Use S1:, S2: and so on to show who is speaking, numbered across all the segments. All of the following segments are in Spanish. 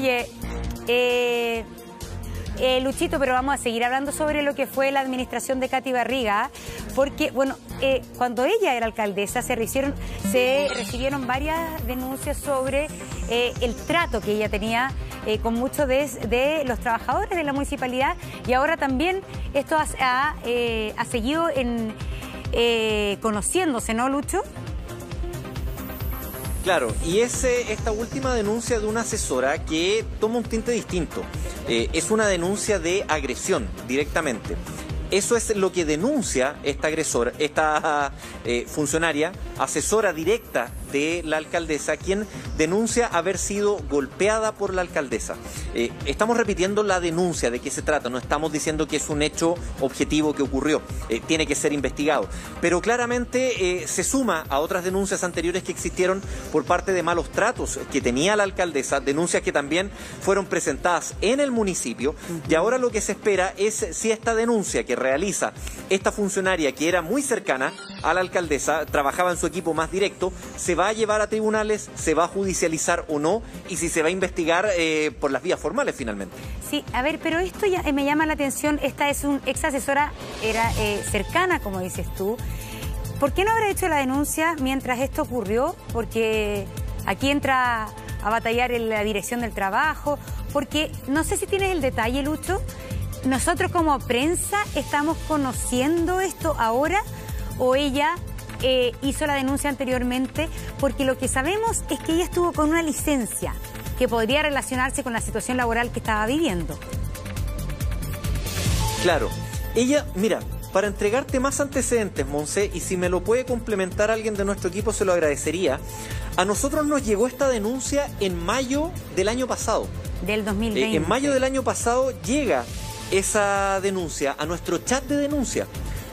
S1: Oye, eh, eh, Luchito, pero vamos a seguir hablando sobre lo que fue la administración de Katy Barriga, porque, bueno, eh, cuando ella era alcaldesa se, recibieron, varias denuncias sobre el trato que ella tenía con muchos de, los trabajadores de la municipalidad y ahora también esto ha, ha seguido en, conociéndose, ¿no, Lucho?
S2: Claro, y es esta última denuncia de una asesora que toma un tinte distinto. Eh, es una denuncia de agresión directamente. Eso es lo que denuncia esta agresora, esta eh, funcionaria, asesora directa de la alcaldesa, quien denuncia haber sido golpeada por la alcaldesa. Eh, estamos repitiendo la denuncia de qué se trata, no estamos diciendo que es un hecho objetivo que ocurrió, eh, tiene que ser investigado, pero claramente se suma a otras denuncias anteriores que existieron por parte de malos tratos que tenía la alcaldesa, denuncias que también fueron presentadas en el municipio, y ahora lo que se espera es si esta denuncia que realiza esta funcionaria que era muy cercana a la alcaldesa, trabajaba en su equipo más directo, se va a llevar a tribunales, se va a judicializar o no, y si se va a investigar eh, por las vías formales finalmente.
S1: Sí, a ver, pero esto ya me llama la atención, esta es un ex asesora, era eh, cercana, como dices tú. ¿Por qué no habrá hecho la denuncia mientras esto ocurrió? Porque aquí entra a batallar en la dirección del trabajo, porque no sé si tienes el detalle, Lucho, nosotros como prensa estamos conociendo esto ahora o ella eh, hizo la denuncia anteriormente, porque lo que sabemos es que ella estuvo con una licencia que podría relacionarse con la situación laboral que estaba viviendo.
S2: Claro, ella, mira, para entregarte más antecedentes, Monse, y si me lo puede complementar alguien de nuestro equipo, se lo agradecería. A nosotros nos llegó esta denuncia en mayo del año pasado.
S1: Del 2020.
S2: Eh, en mayo del año pasado llega esa denuncia a nuestro chat de denuncia,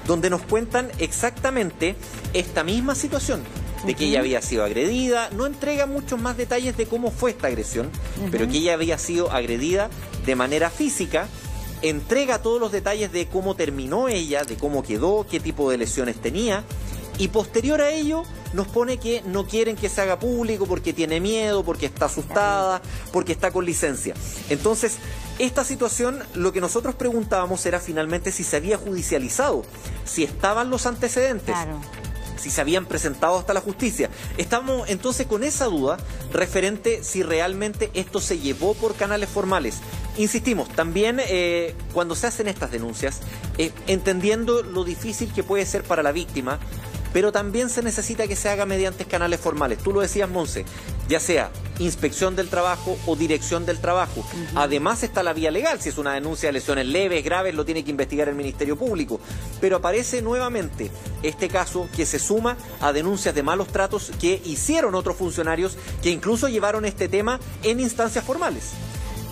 S2: donde nos cuentan exactamente esta misma situación de que ella había sido agredida, no entrega muchos más detalles de cómo fue esta agresión, pero que ella había sido agredida de manera física, entrega todos los detalles de cómo terminó ella, de cómo quedó, qué tipo de lesiones tenía, y posterior a ello nos pone que no quieren que se haga público porque tiene miedo, porque está asustada, porque está con licencia. Entonces, esta situación, lo que nosotros preguntábamos era finalmente si se había judicializado, si estaban los antecedentes. si se habían presentado hasta la justicia. Estamos entonces con esa duda referente si realmente esto se llevó por canales formales. Insistimos, también eh, cuando se hacen estas denuncias, eh, entendiendo lo difícil que puede ser para la víctima, pero también se necesita que se haga mediante canales formales. Tú lo decías, Monse, ya sea inspección del trabajo o dirección del trabajo. Además está la vía legal, si es una denuncia de lesiones leves, graves, lo tiene que investigar el Ministerio Público. Pero aparece nuevamente este caso que se suma a denuncias de malos tratos que hicieron otros funcionarios que incluso llevaron este tema en instancias formales.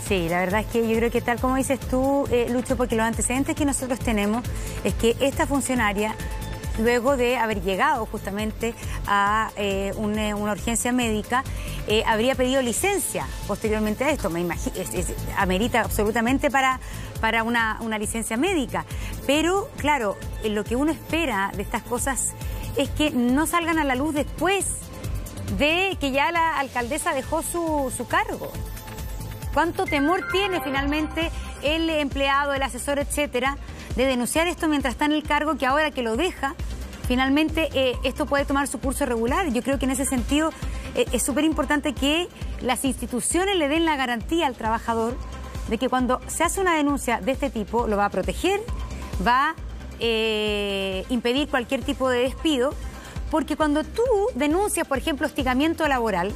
S1: Sí, la verdad es que yo creo que tal como dices tú, eh, Lucho, porque los antecedentes que nosotros tenemos es que esta funcionaria luego de haber llegado justamente a eh, una, urgencia médica, eh, habría pedido licencia posteriormente a esto. Me imagino, amerita absolutamente para, para una, una licencia médica. Pero, claro, lo que uno espera de estas cosas es que no salgan a la luz después de que ya la alcaldesa dejó su, su cargo. ¿Cuánto temor tiene finalmente el empleado, el asesor, etcétera, de denunciar esto mientras está en el cargo que ahora que lo deja, finalmente eh, esto puede tomar su curso regular. Yo creo que en ese sentido eh, es súper importante que las instituciones le den la garantía al trabajador de que cuando se hace una denuncia de este tipo lo va a proteger, va a eh, impedir cualquier tipo de despido, porque cuando tú denuncias, por ejemplo, hostigamiento laboral,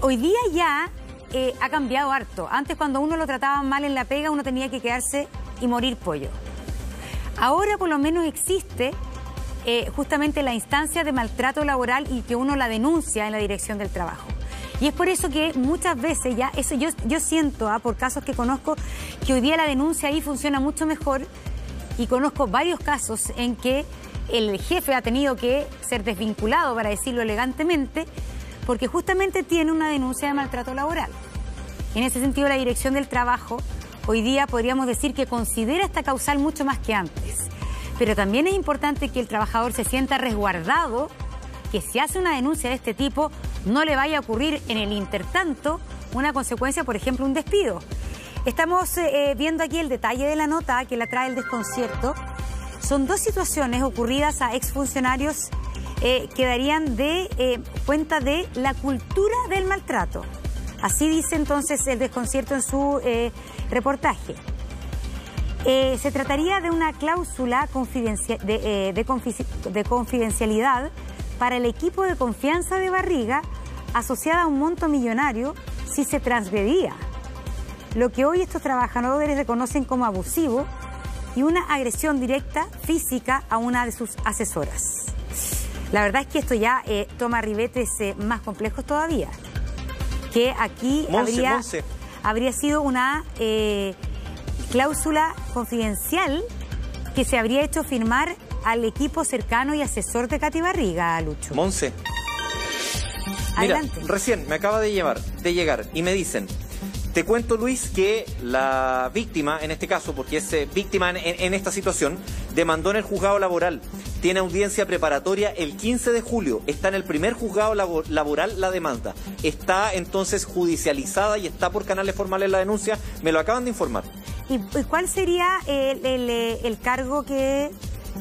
S1: hoy día ya ha cambiado harto. Antes cuando uno lo trataba mal en la pega, uno tenía que quedarse y morir pollo. Ahora por lo menos existe eh, justamente la instancia de maltrato laboral y que uno la denuncia en la dirección del trabajo. Y es por eso que muchas veces ya, eso yo, yo siento, ah, por casos que conozco, que hoy día la denuncia ahí funciona mucho mejor y conozco varios casos en que el jefe ha tenido que ser desvinculado, para decirlo elegantemente, porque justamente tiene una denuncia de maltrato laboral. En ese sentido, la dirección del trabajo hoy día podríamos decir que considera esta causal mucho más que antes. Pero también es importante que el trabajador se sienta resguardado, que si hace una denuncia de este tipo no le vaya a ocurrir en el intertanto una consecuencia, por ejemplo, un despido. Estamos eh, viendo aquí el detalle de la nota que la trae el desconcierto. Son dos situaciones ocurridas a exfuncionarios eh, que darían de eh, cuenta de la cultura del maltrato. Así dice entonces el desconcierto en su reportaje. se trataría de una cláusula de, de confidencialidad para el equipo de confianza de Barriga asociada a un monto millonario si se transgredía lo que hoy estos trabajadores reconocen como abusivo y una agresión directa física a una de sus asesoras. La verdad es que esto ya eh, toma ribetes eh, más complejos todavía, que aquí habría, habría sido una eh, cláusula confidencial que se habría hecho firmar al equipo cercano y asesor de Cati Barriga, Lucho.
S2: Monse. Mira, recién me acaba de, llevar, de llegar y me dicen, te cuento, Luis, que la víctima, en este caso, porque es eh, víctima en, esta situación, demandó en el juzgado laboral. Tiene audiencia preparatoria el 15 de julio. Está en el primer juzgado laboral la demanda. Está entonces judicializada y está por canales formales la denuncia. Me lo acaban de informar.
S1: ¿Y, cuál sería el, eh, cargo que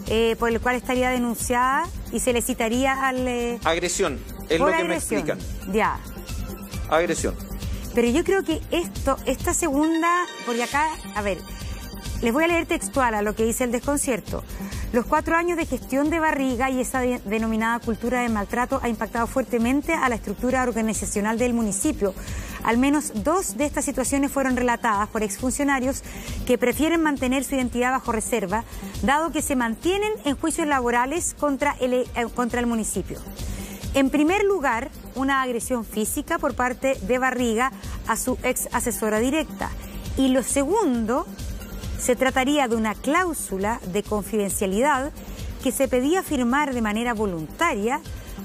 S1: eh, por el cual estaría denunciada y se le citaría al...
S2: agresión, es lo que me explican.
S1: Ya.
S2: Agresión.
S1: Pero yo creo que esto, esta segunda, porque acá, a ver, les voy a leer textual a lo que dice el desconcierto. Los cuatro años de gestión de barriga y esa denominada cultura de maltrato ha impactado fuertemente a la estructura organizacional del municipio. Al menos dos de estas situaciones fueron relatadas por exfuncionarios que prefieren mantener su identidad bajo reserva, dado que se mantienen en juicios laborales contra el, eh, contra el municipio. En primer lugar, una agresión física por parte de Barriga a su ex asesora directa. Y lo segundo, se trataría de una cláusula de confidencialidad que se pedía firmar de manera voluntaria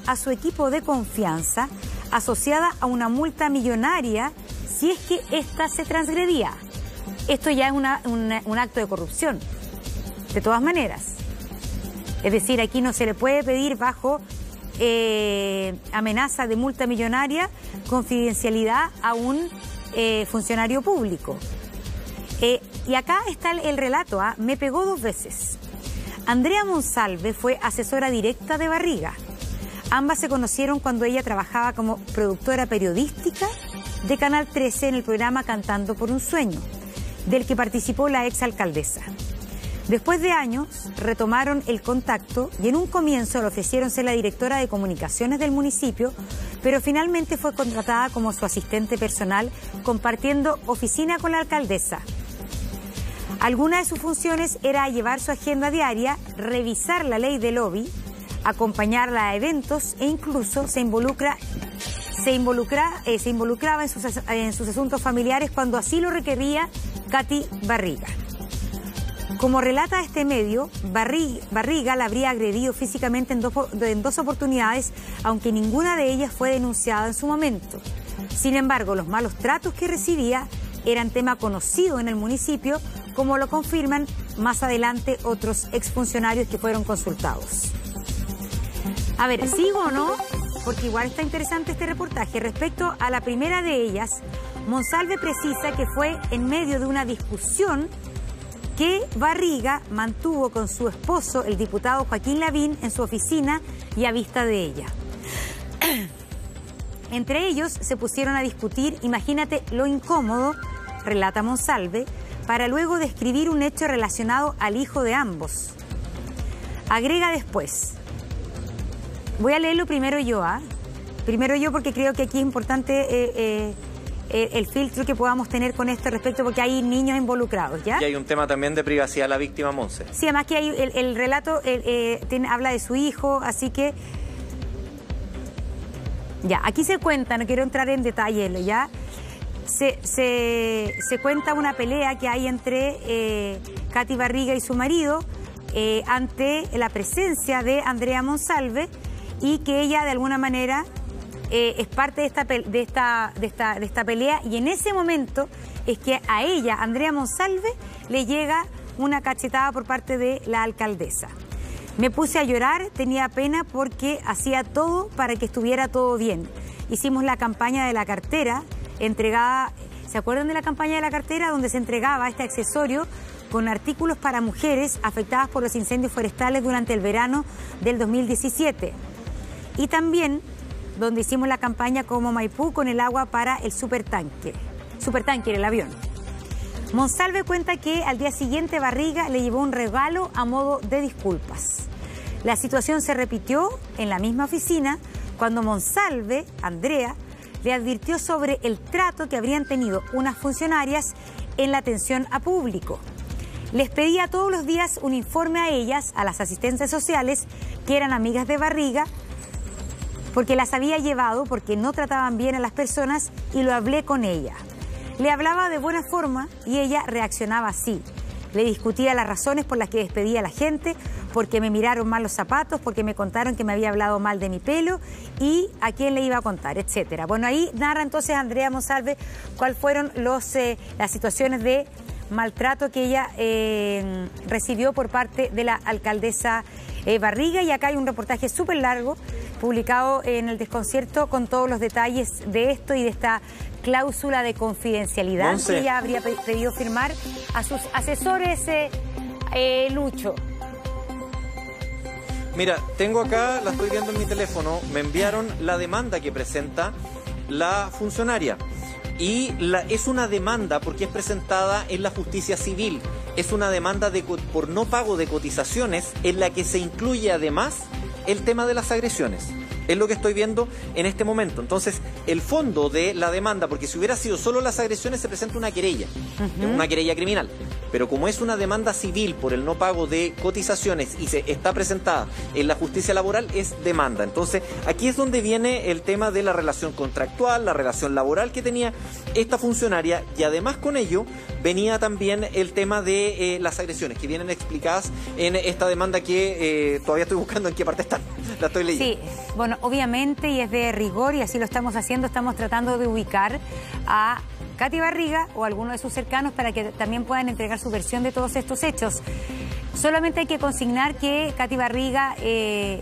S1: a su equipo de confianza asociada a una multa millonaria si es que ésta se transgredía. Esto ya es un acto de corrupción, de todas maneras. Es decir, aquí no se le puede pedir bajo eh, amenaza de multa millonaria, confidencialidad a un eh, funcionario público. Y acá está el, relato, ¿ah? me pegó dos veces. Andrea Monsalve fue asesora directa de Barriga. Ambas se conocieron cuando ella trabajaba como productora periodística de Canal 13 en el programa Cantando por un Sueño, del que participó la exalcaldesa. Después de años, retomaron el contacto y en un comienzo le ofrecieron ser la directora de comunicaciones del municipio, pero finalmente fue contratada como su asistente personal, compartiendo oficina con la alcaldesa. Alguna de sus funciones era llevar su agenda diaria, revisar la ley de lobby, acompañarla a eventos e incluso se involucra se, involucra, eh, se involucraba en sus, en sus asuntos familiares cuando así lo requería Katy Barriga. Como relata este medio, Barriga, la habría agredido físicamente en dos, en dos oportunidades, aunque ninguna de ellas fue denunciada en su momento. Sin embargo, los malos tratos que recibía eran tema conocido en el municipio, como lo confirman más adelante otros exfuncionarios que fueron consultados. A ver, ¿sigo o no? Porque igual está interesante este reportaje. Respecto a la primera de ellas, Monsalve precisa que fue en medio de una discusión que Barriga mantuvo con su esposo, el diputado Joaquín Lavín, en su oficina y a vista de ella. Entre ellos se pusieron a discutir, imagínate lo incómodo, relata Monsalve, para luego describir un hecho relacionado al hijo de ambos. Agrega después, voy a leerlo primero yo, ¿ah? Primero yo porque creo que aquí es importante eh, eh, eh, el filtro que podamos tener con este respecto, porque hay niños involucrados, ¿ya?
S2: Y hay un tema también de privacidad de la víctima, Monse.
S1: Sí, además que hay el, relato eh, habla de su hijo, así que... Ya, aquí se cuenta, no quiero entrar en detalle, ¿ya? Se, se, cuenta una pelea que hay entre eh, Katy Barriga y su marido ante la presencia de Andrea Monsalve y que ella de alguna manera eh, es parte de esta, de, esta, de, esta, de esta pelea y en ese momento es que a ella, Andrea Monsalve, le llega una cachetada por parte de la alcaldesa. Me puse a llorar, tenía pena porque hacía todo para que estuviera todo bien. Hicimos la campaña de la cartera, entregaba, ¿se acuerdan de la campaña de la cartera donde se entregaba este accesorio con artículos para mujeres afectadas por los incendios forestales durante el verano del 2017? Y también donde hicimos la campaña como Maipú con el agua para el supertanque, supertanque, el avión. Monsalve cuenta que al día siguiente Barriga le llevó un regalo a modo de disculpas. La situación se repitió en la misma oficina cuando Monsalve, Andrea, le advirtió sobre el trato que habrían tenido unas funcionarias en la atención a público. Les pedía todos los días un informe a ellas, a las asistentes sociales, que eran amigas de Barriga, porque las había llevado, porque no trataban bien a las personas y lo hablé con ella. Le hablaba de buena forma y ella reaccionaba así. Le discutía las razones por las que despedía a la gente, porque me miraron mal los zapatos, porque me contaron que me había hablado mal de mi pelo y a quién le iba a contar, etcétera. Bueno, ahí narra entonces Andrea Monsalve cuáles fueron los, eh, las situaciones de maltrato que ella eh, recibió por parte de la alcaldesa eh, Barriga y acá hay un reportaje súper largo publicado en el desconcierto con todos los detalles de esto y de esta cláusula de confidencialidad que ella habría pedido firmar a sus asesores, eh, Lucho.
S2: Mira, tengo acá, la estoy viendo en mi teléfono, me enviaron la demanda que presenta la funcionaria. Y la, es una demanda porque es presentada en la justicia civil. Es una demanda de, por no pago de cotizaciones en la que se incluye además el tema de las agresiones. Es lo que estoy viendo en este momento. Entonces, el fondo de la demanda, porque si hubiera sido solo las agresiones, se presenta una querella, una querella criminal. Pero como es una demanda civil por el no pago de cotizaciones y se está presentada en la justicia laboral, es demanda. Entonces, aquí es donde viene el tema de la relación contractual, la relación laboral que tenía esta funcionaria y además con ello venía también el tema de eh, las agresiones que vienen explicadas en esta demanda que eh, todavía estoy buscando en qué parte están. La estoy leyendo.
S1: Sí, bueno, obviamente y es de rigor y así lo estamos haciendo, estamos tratando de ubicar a Katy Barriga o alguno de sus cercanos para que también puedan entregar su versión de todos estos hechos. Solamente hay que consignar que Katy Barriga, eh,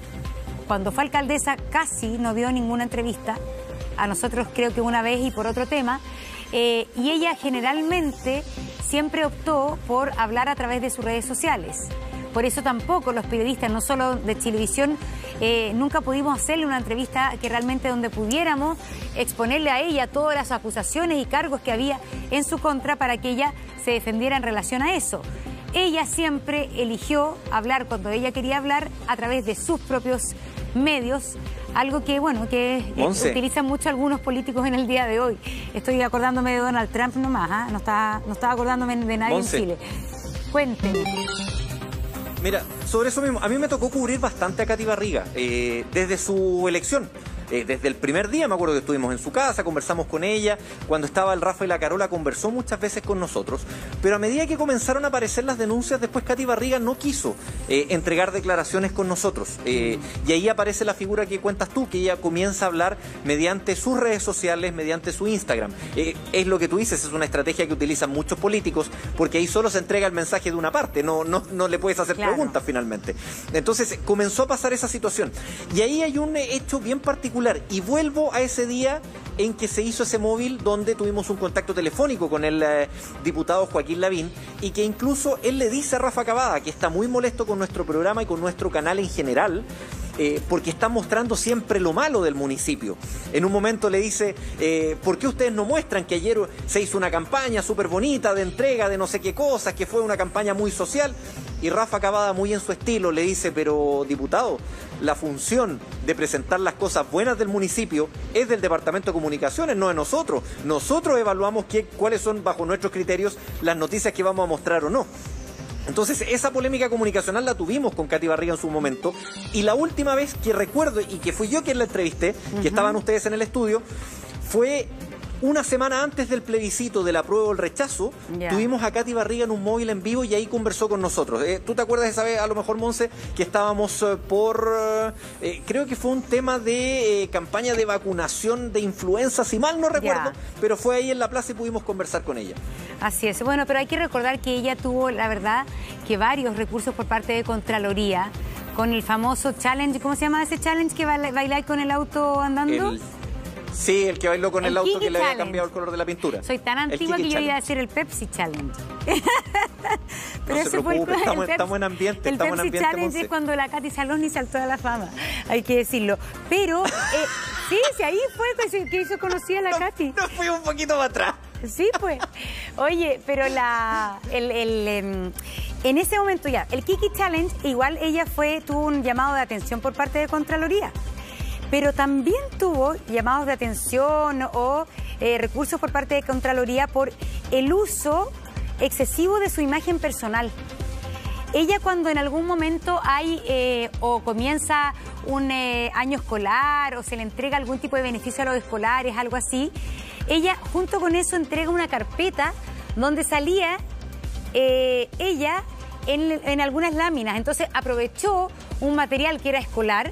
S1: cuando fue alcaldesa, casi no dio ninguna entrevista. A nosotros creo que una vez y por otro tema. Eh, y ella generalmente siempre optó por hablar a través de sus redes sociales. Por eso tampoco los periodistas, no solo de televisión, eh, nunca pudimos hacerle una entrevista que realmente donde pudiéramos exponerle a ella todas las acusaciones y cargos que había en su contra para que ella se defendiera en relación a eso. Ella siempre eligió hablar cuando ella quería hablar a través de sus propios medios, algo que, bueno, que utilizan mucho algunos políticos en el día de hoy. Estoy acordándome de Donald Trump nomás, ¿ah? no, estaba, no estaba acordándome de nadie en Chile. Cuéntenme.
S2: Mira, sobre eso mismo, a mí me tocó cubrir bastante a Katy Barriga eh, desde su elección. Eh, desde el primer día me acuerdo que estuvimos en su casa, conversamos con ella, cuando estaba el Rafa y la Carola conversó muchas veces con nosotros, pero a medida que comenzaron a aparecer las denuncias, después Katy Barriga no quiso eh, entregar declaraciones con nosotros. Eh, y ahí aparece la figura que cuentas tú, que ella comienza a hablar mediante sus redes sociales, mediante su Instagram. es lo que tú dices, es una estrategia que utilizan muchos políticos, porque ahí solo se entrega el mensaje de una parte, no, no, no le puedes hacer preguntas finalmente. Entonces comenzó a pasar esa situación. Y ahí hay un hecho bien particular y vuelvo a ese día en que se hizo ese móvil donde tuvimos un contacto telefónico con el eh, diputado Joaquín Lavín y que incluso él le dice a Rafa Cavada que está muy molesto con nuestro programa y con nuestro canal en general. Eh, porque está mostrando siempre lo malo del municipio. En un momento le dice, eh, ¿por qué ustedes no muestran que ayer se hizo una campaña súper bonita de entrega de no sé qué cosas, que fue una campaña muy social? Y Rafa Cavada, muy en su estilo, le dice, pero diputado, la función de presentar las cosas buenas del municipio es del Departamento de Comunicaciones, no de nosotros. Nosotros evaluamos qué, cuáles son, bajo nuestros criterios, las noticias que vamos a mostrar o no. Entonces, esa polémica comunicacional la tuvimos con Katy Barriga en su momento. Y la última vez que recuerdo, y que fui yo quien la entrevisté, que estaban ustedes en el estudio, fue una semana antes del plebiscito del apruebo o el rechazo, tuvimos a Katy Barriga en un móvil en vivo y ahí conversó con nosotros. Eh, ¿Tú te acuerdas de esa vez, a lo mejor, Monse, que estábamos eh, por, eh, creo que fue un tema de campaña de vacunación de influenza, si mal no recuerdo, pero fue ahí en la plaza y pudimos conversar con ella.
S1: Así es. Bueno, pero hay que recordar que ella tuvo, la verdad, que varios recursos por parte de Contraloría con el famoso challenge, ¿cómo se llama ese challenge que bailar con el auto andando?
S2: Sí, el que bailó con el, auto que le había cambiado el color de la pintura.
S1: Soy tan antigua que yo iba a decir el Pepsi Challenge.
S2: Pero no ese fue el, estamos, el estamos, en ambiente.
S1: El
S2: estamos
S1: Pepsi
S2: en ambiente,
S1: Challenge es cuando la Katy Saloni saltó a la fama, hay que decirlo. Pero, eh, sí, sí, ahí fue que hizo conocida la Katy.
S2: No fui un poquito más atrás.
S1: Sí, pues. Oye, pero la, el, el, em, en ese momento ya, el Kiki Challenge, igual ella fue, tuvo un llamado de atención por parte de Contraloría pero también tuvo llamados de atención o eh, recursos por parte de Contraloría por el uso excesivo de su imagen personal. Ella cuando en algún momento hay eh, o comienza un eh, año escolar o se le entrega algún tipo de beneficio a los escolares, algo así, ella junto con eso entrega una carpeta donde salía ella en, en algunas láminas. Entonces aprovechó un material que era escolar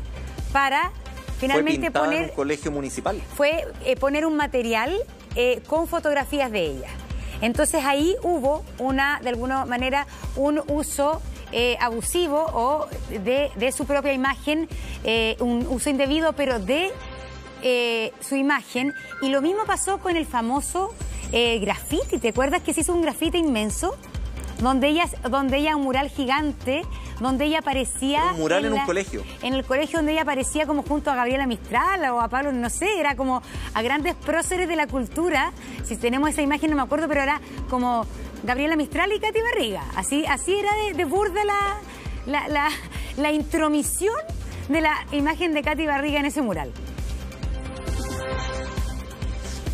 S1: para
S2: finalmente fue poner. En un colegio municipal.
S1: Fue eh, poner un material eh, con fotografías de ella. Entonces ahí hubo una, de alguna manera, un uso eh, abusivo o de, su propia imagen, un uso indebido, pero de su imagen. Y lo mismo pasó con el famoso graffiti. ¿Te acuerdas que se hizo un grafite inmenso? Donde ella, donde ella un mural gigante, donde ella aparecía...
S2: Un mural en, un colegio.
S1: En el colegio donde ella aparecía como junto a Gabriela Mistral o a Pablo, no sé, era como a grandes próceres de la cultura. Si tenemos esa imagen no me acuerdo, pero era como Gabriela Mistral y Katy Barriga. Así, así era de, burda la, la, la intromisión de la imagen de Katy Barriga en ese mural.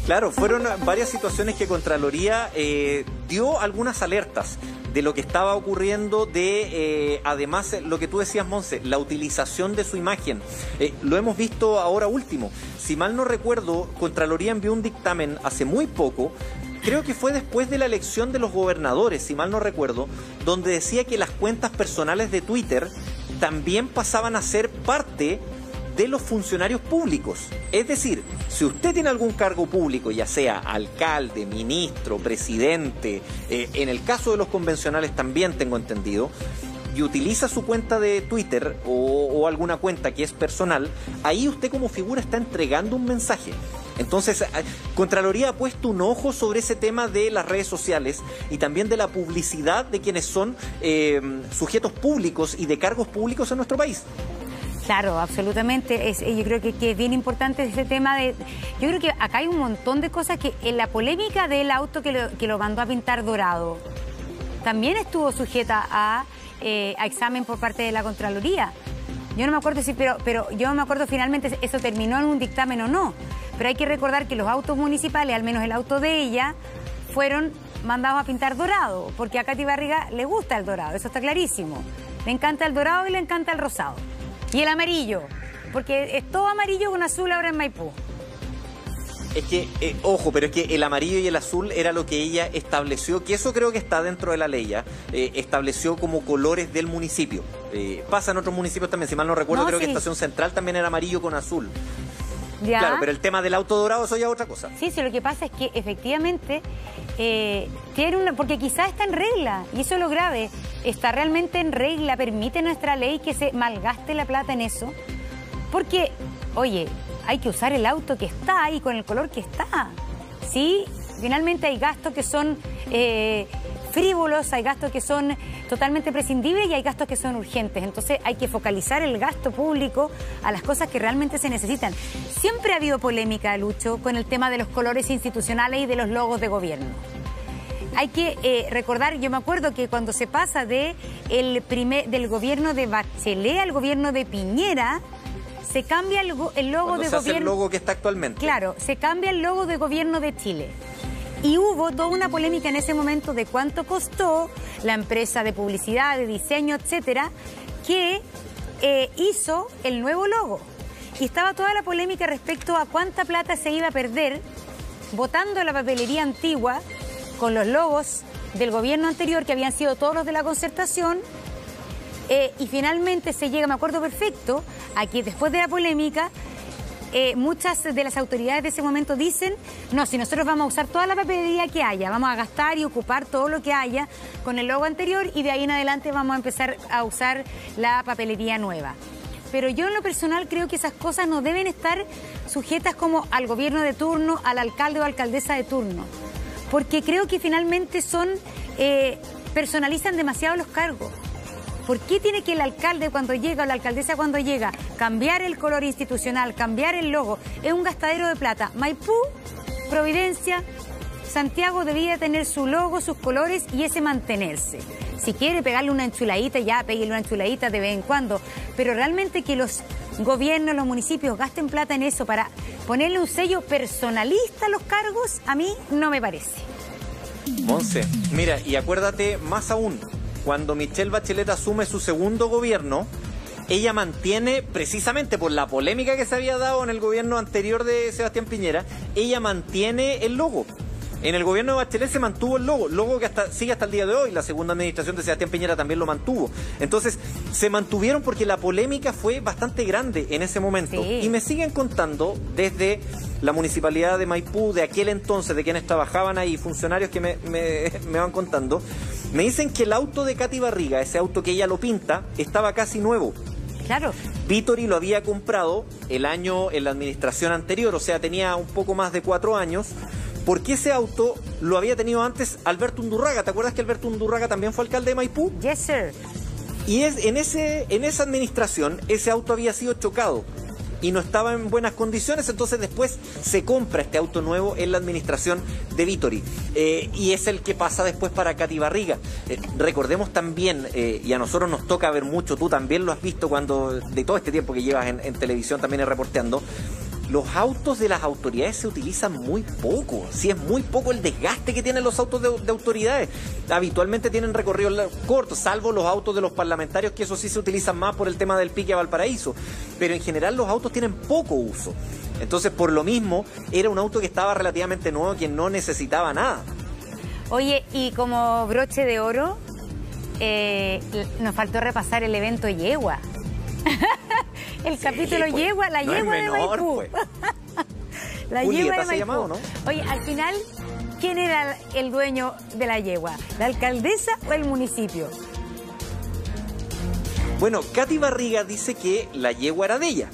S2: Claro, fueron varias situaciones que Contraloría eh, dio algunas alertas de lo que estaba ocurriendo, de eh, además lo que tú decías, Monse, la utilización de su imagen. Eh, lo hemos visto ahora último. Si mal no recuerdo, Contraloría envió un dictamen hace muy poco creo que fue después de la elección de los gobernadores, si mal no recuerdo, donde decía que las cuentas personales de Twitter también pasaban a ser parte de los funcionarios públicos. Es decir, si usted tiene algún cargo público, ya sea alcalde, ministro, presidente, eh, en el caso de los convencionales también tengo entendido, y utiliza su cuenta de Twitter o, alguna cuenta que es personal, ahí usted como figura está entregando un mensaje. Entonces, eh, Contraloría ha puesto un ojo sobre ese tema de las redes sociales y también de la publicidad de quienes son eh, sujetos públicos y de cargos públicos en nuestro país.
S1: Claro, absolutamente. Es, yo creo que, es bien importante ese tema de... Yo creo que acá hay un montón de cosas que en la polémica del auto que lo, que lo mandó a pintar dorado también estuvo sujeta a, eh, a examen por parte de la Contraloría. Yo no me acuerdo si, pero, pero yo no me acuerdo finalmente eso terminó en un dictamen o no. Pero hay que recordar que los autos municipales, al menos el auto de ella, fueron mandados a pintar dorado, porque a Katy Barriga le gusta el dorado, eso está clarísimo. Le encanta el dorado y le encanta el rosado. Y el amarillo, porque es todo amarillo con azul ahora en Maipú.
S2: Es que, eh, ojo, pero es que el amarillo y el azul era lo que ella estableció, que eso creo que está dentro de la ley, ya, eh, estableció como colores del municipio. Eh, pasa en otros municipios también, si mal no recuerdo, creo que Estación Central también era amarillo con azul. Claro, pero el tema del auto dorado, eso ya es otra cosa.
S1: Sí, sí, lo que pasa es que efectivamente tiene una. Porque quizás está en regla, y eso es lo grave está realmente en regla, permite nuestra ley que se malgaste la plata en eso. Porque, oye, hay que usar el auto que está y con el color que está. Sí, finalmente hay gastos que son eh, frívolos, hay gastos que son totalmente prescindibles y hay gastos que son urgentes. Entonces hay que focalizar el gasto público a las cosas que realmente se necesitan. Siempre ha habido polémica, Lucho, con el tema de los colores institucionales y de los logos de gobierno hay que eh, recordar, yo me acuerdo que cuando se pasa de el primer, del gobierno de Bachelet al gobierno de Piñera, se cambia el, logo de
S2: se
S1: gobierno.
S2: el logo que está actualmente.
S1: Claro, se cambia el logo de gobierno de Chile. Y hubo toda una polémica en ese momento de cuánto costó la empresa de publicidad, de diseño, etcétera, que eh, hizo el nuevo logo. Y estaba toda la polémica respecto a cuánta plata se iba a perder votando la papelería antigua con los logos del gobierno anterior, que habían sido todos los de la concertación, eh, y finalmente se llega, me acuerdo perfecto, a que después de la polémica, eh, muchas de las autoridades de ese momento dicen, no, si nosotros vamos a usar toda la papelería que haya, vamos a gastar y ocupar todo lo que haya con el logo anterior y de ahí en adelante vamos a empezar a usar la papelería nueva. pero yo en lo personal creo que esas cosas no deben estar sujetas como al gobierno de turno, al alcalde o alcaldesa de turno, porque creo que finalmente son, eh, personalizan demasiado los cargos. ¿Por qué tiene que el alcalde cuando llega o la alcaldesa cuando llega cambiar el color institucional, cambiar el logo? Es un gastadero de plata. Maipú, Providencia, Santiago debía tener su logo, sus colores y ese mantenerse. Si quiere pegarle una enchuladita, ya peguele una enchuladita de vez en cuando. Pero realmente que los gobiernos, los municipios gasten plata en eso para ponerle un sello personalista a los cargos, a mí no me parece.
S2: Monse, mira, y acuérdate más aún, cuando Michelle Bachelet asume su segundo gobierno, ella mantiene, precisamente por la polémica que se había dado en el gobierno anterior de Sebastián Piñera, ella mantiene el logo. En el gobierno de Bachelet se mantuvo el logo, logo que hasta, sigue hasta el día de hoy. La segunda administración de Sebastián Piñera también lo mantuvo. Entonces, se mantuvieron porque la polémica fue bastante grande en ese momento. Y me siguen contando desde la municipalidad de Maipú, de aquel entonces, de quienes trabajaban ahí, funcionarios que me, me van contando, me dicen que el auto de Katy Barriga, ese auto que ella lo pinta, estaba casi nuevo.
S1: Claro.
S2: Vitori lo había comprado el año en la administración anterior, o sea, tenía un poco más de cuatro años porque ese auto lo había tenido antes Alberto Undurraga. ¿Te acuerdas que Alberto Undurraga también fue alcalde de Maipú?
S1: Yes, sir.
S2: Y es, en, ese, en esa administración ese auto había sido chocado y no estaba en buenas condiciones, entonces después se compra este auto nuevo en la administración de Vitori. Eh, y es el que pasa después para Cati Barriga. Eh, recordemos también, eh, y a nosotros nos toca ver mucho, tú también lo has visto cuando, de todo este tiempo que llevas en, en televisión también reporteando, los autos de las autoridades se utilizan muy poco. Si es muy poco el desgaste que tienen los autos de, autoridades. Habitualmente tienen recorridos cortos, salvo los autos de los parlamentarios, que eso sí se utilizan más por el tema del pique a Valparaíso. Pero en general los autos tienen poco uso. Entonces, por lo mismo, era un auto que estaba relativamente nuevo, que no necesitaba nada.
S1: Oye, y como broche de oro, eh, nos faltó repasar el evento Yegua. el capítulo pues, yegua, la yegua de Maipú. Pues. la yegua de Maipú. ¿no? Oye, al final, ¿quién era el dueño de la yegua? ¿La alcaldesa o el municipio?
S2: Bueno, Katy Barriga dice que la yegua era de ella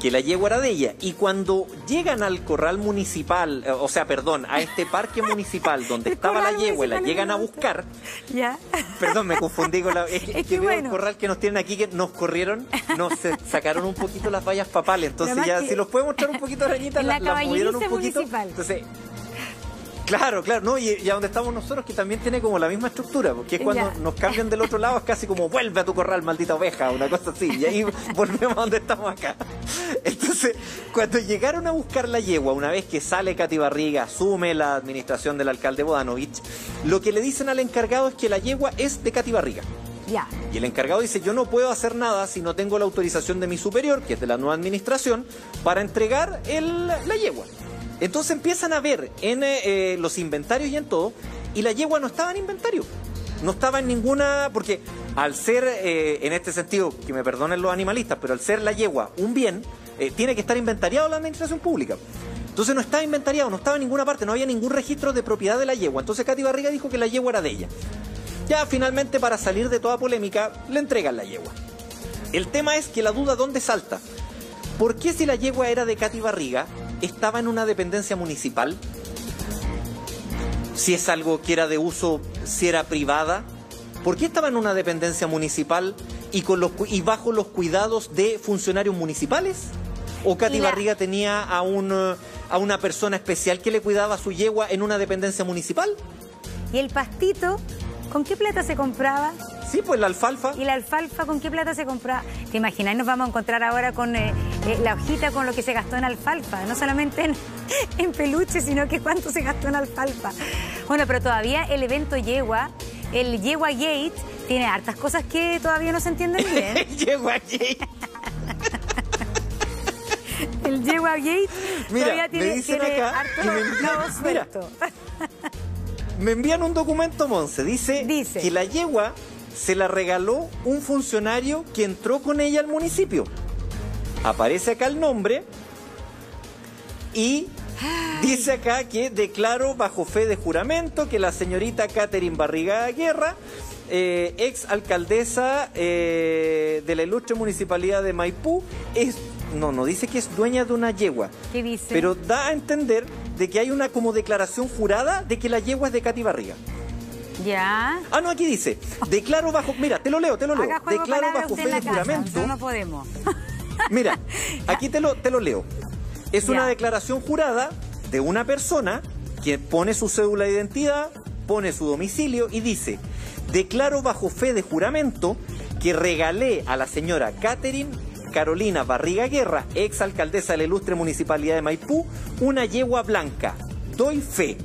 S2: que la yegua era de ella. Y cuando llegan al corral municipal, eh, o sea, perdón, a este parque municipal donde estaba la yegua y la llegan a buscar.
S1: Ya.
S2: Perdón, me confundí con la. Es, que, el corral que nos tienen aquí que nos corrieron, nos sacaron un poquito las vallas papales. Entonces, ya, si los puede mostrar un poquito, Arañita,
S1: la, la, movieron un
S2: poquito.
S1: Municipal.
S2: Entonces, Claro, claro, no, y, a donde estamos nosotros, que también tiene como la misma estructura, porque es cuando nos cambian del otro lado, es casi como vuelve a tu corral, maldita oveja, una cosa así, y ahí volvemos a donde estamos acá. Entonces, cuando llegaron a buscar la yegua, una vez que sale Katy Barriga, asume la administración del alcalde Bodanovich, lo que le dicen al encargado es que la yegua es de Katy Barriga.
S1: Ya.
S2: Y el encargado dice, yo no puedo hacer nada si no tengo la autorización de mi superior, que es de la nueva administración, para entregar el, la yegua. Entonces empiezan a ver en eh, eh, los inventarios y en todo, y la yegua no estaba en inventario. No estaba en ninguna, porque al ser, eh, en este sentido, que me perdonen los animalistas, pero al ser la yegua un bien, tiene que estar inventariado en la administración pública. Entonces no estaba inventariado, no estaba en ninguna parte, no había ningún registro de propiedad de la yegua. Entonces Katy Barriga dijo que la yegua era de ella. Ya finalmente, para salir de toda polémica, le entregan la yegua. El tema es que la duda dónde salta. ¿Por qué si la yegua era de Katy Barriga, estaba en una dependencia municipal? Si es algo que era de uso, si era privada, ¿por qué estaba en una dependencia municipal y, con los, y bajo los cuidados de funcionarios municipales? ¿O Katy Barriga tenía a, un, a una persona especial que le cuidaba a su yegua en una dependencia municipal?
S1: ¿Y el pastito? ¿Con qué plata se compraba?
S2: Sí, pues la alfalfa.
S1: ¿Y la alfalfa con qué plata se compraba? ¿Te imaginas? Nos vamos a encontrar ahora con eh, eh, la hojita con lo que se gastó en alfalfa. No solamente en, en peluche, sino que cuánto se gastó en alfalfa. Bueno, pero todavía el evento Yegua, el Yegua Gate, tiene hartas cosas que todavía no se entienden bien.
S2: Yegua Gate.
S1: el Yegua Gate todavía tiene,
S2: me dicen acá que me me envían un documento, Monse. Dice,
S1: Dice
S2: que la yegua se la regaló un funcionario que entró con ella al municipio. Aparece acá el nombre y Dice acá que declaro bajo fe de juramento que la señorita Catherine Barriga Guerra, eh, ex alcaldesa eh, de la ilustre municipalidad de Maipú, es no, no dice que es dueña de una yegua.
S1: ¿Qué dice?
S2: Pero da a entender de que hay una como declaración jurada de que la yegua es de Katy Barriga.
S1: Ya.
S2: Ah, no, aquí dice, declaro bajo, mira, te lo leo, te lo leo. Declaro bajo fe de juramento.
S1: No, no podemos.
S2: Mira, aquí te lo, te lo leo. Es una declaración jurada de una persona que pone su cédula de identidad, pone su domicilio y dice, declaro bajo fe de juramento que regalé a la señora Catherine Carolina Barriga Guerra, ex alcaldesa de la ilustre municipalidad de Maipú, una yegua blanca. Doy fe.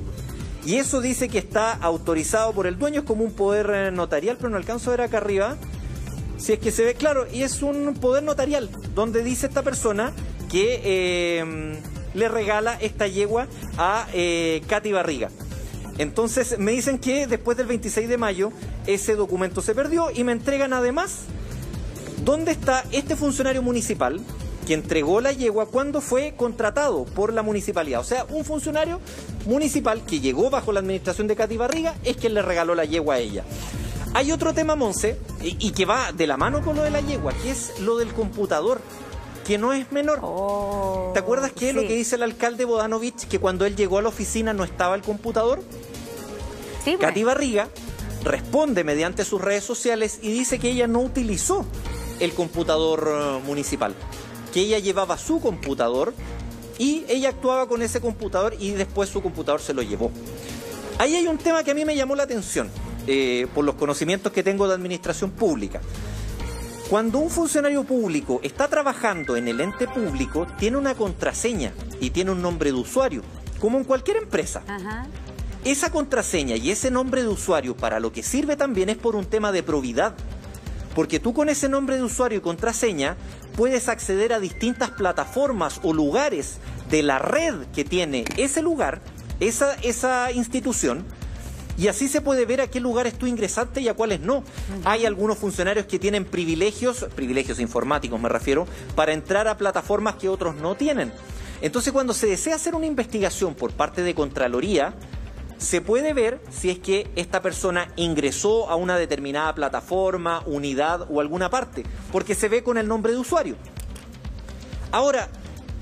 S2: Y eso dice que está autorizado por el dueño, es como un poder eh, notarial, pero no alcanzo a ver acá arriba. Si es que se ve claro, y es un poder notarial, donde dice esta persona que eh, le regala esta yegua a eh, Katy Barriga. Entonces me dicen que después del 26 de mayo ese documento se perdió y me entregan además dónde está este funcionario municipal que entregó la yegua cuando fue contratado por la municipalidad. O sea, un funcionario municipal que llegó bajo la administración de Katy Barriga es quien le regaló la yegua a ella. Hay otro tema, Monse, y, que va de la mano con lo de la yegua, que es lo del computador, que no es menor.
S1: Oh,
S2: ¿Te acuerdas qué es lo que dice el alcalde Bodanovich, que cuando él llegó a la oficina no estaba el computador?
S1: Sí,
S2: Katy Barriga responde mediante sus redes sociales y dice que ella no utilizó el computador eh, municipal que ella llevaba su computador y ella actuaba con ese computador y después su computador se lo llevó. Ahí hay un tema que a mí me llamó la atención eh, por los conocimientos que tengo de administración pública. Cuando un funcionario público está trabajando en el ente público, tiene una contraseña y tiene un nombre de usuario, como en cualquier empresa. Esa contraseña y ese nombre de usuario para lo que sirve también es por un tema de probidad. Porque tú con ese nombre de usuario y contraseña puedes acceder a distintas plataformas o lugares de la red que tiene ese lugar, esa, esa institución, y así se puede ver a qué lugares tú ingresaste y a cuáles no. Hay algunos funcionarios que tienen privilegios, privilegios informáticos me refiero, para entrar a plataformas que otros no tienen. Entonces cuando se desea hacer una investigación por parte de Contraloría, se puede ver si es que esta persona ingresó a una determinada plataforma, unidad o alguna parte, porque se ve con el nombre de usuario. Ahora,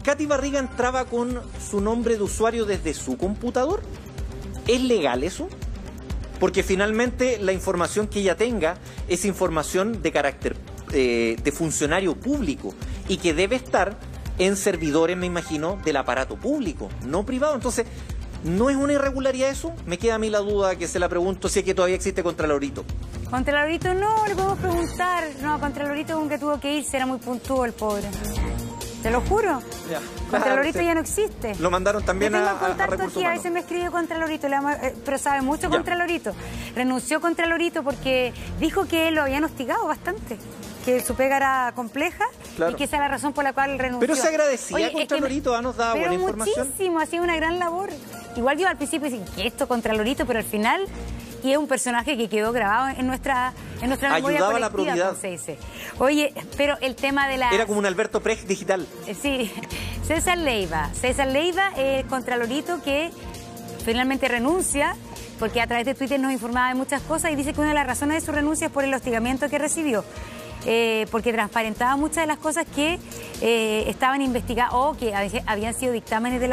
S2: ¿Katy Barriga entraba con su nombre de usuario desde su computador? ¿Es legal eso? Porque finalmente la información que ella tenga es información de carácter eh, de funcionario público y que debe estar en servidores, me imagino, del aparato público, no privado. Entonces, ¿No es una irregularidad eso? Me queda a mí la duda que se la pregunto si es que todavía existe Contralorito.
S1: Contralorito no, le podemos preguntar. No, Contralorito con que tuvo que irse, era muy puntual el pobre. Te lo juro. Ya. Contralorito ya no existe.
S2: Lo mandaron también
S1: tengo
S2: a,
S1: contacto aquí, a veces me escribe Contralorito, eh, pero sabe mucho Contralorito. Renunció Contralorito porque dijo que lo habían hostigado bastante que su pega era compleja y que esa es la razón por la cual renunció.
S2: Pero se agradecía Oye, Contralorito, ah, nos daba buena información.
S1: muchísimo, hacía una gran labor. Igual yo al principio decía, que esto Contralorito? Pero al final, y es un personaje que quedó grabado en nuestra, en nuestra
S2: memoria Ayudaba a la
S1: dice. Oye, pero el tema de la...
S2: Era como un Alberto Precht digital.
S1: Eh, sí, César Leiva. César Leiva es Contralorito que finalmente renuncia porque a través de Twitter nos informaba de muchas cosas y dice que una de las razones de su renuncia es por el hostigamiento que recibió. Eh, porque transparentaba muchas de las cosas que eh, estaban investigadas o que habían sido dictámenes de la